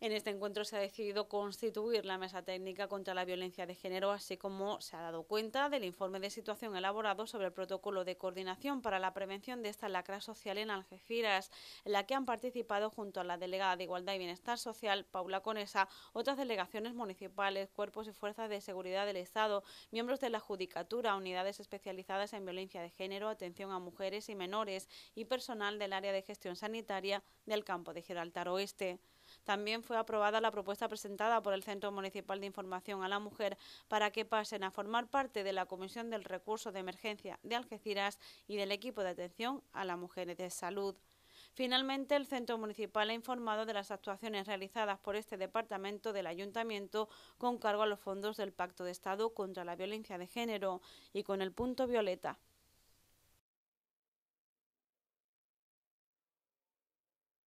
En este encuentro se ha decidido constituir la mesa técnica contra la violencia de género, así como se ha dado cuenta del informe de situación elaborado sobre el protocolo de coordinación para la prevención de esta lacra social en Algeciras, en la que han participado junto a la delegada de Igualdad y Bienestar Social, Paula Conesa, otras delegaciones municipales, cuerpos y fuerzas de seguridad del Estado, miembros de la Judicatura, unidades especializadas en violencia de género, atención a mujeres y menores y personal del área de gestión sanitaria del campo de Gibraltar Oeste. También fue aprobada la propuesta presentada por el Centro Municipal de Información a la Mujer para que pasen a formar parte de la Comisión del Recurso de Emergencia de Algeciras y del equipo de atención a la mujer de salud. Finalmente, el Centro Municipal ha informado de las actuaciones realizadas por este departamento del Ayuntamiento con cargo a los fondos del Pacto de Estado contra la Violencia de Género y con el punto violeta.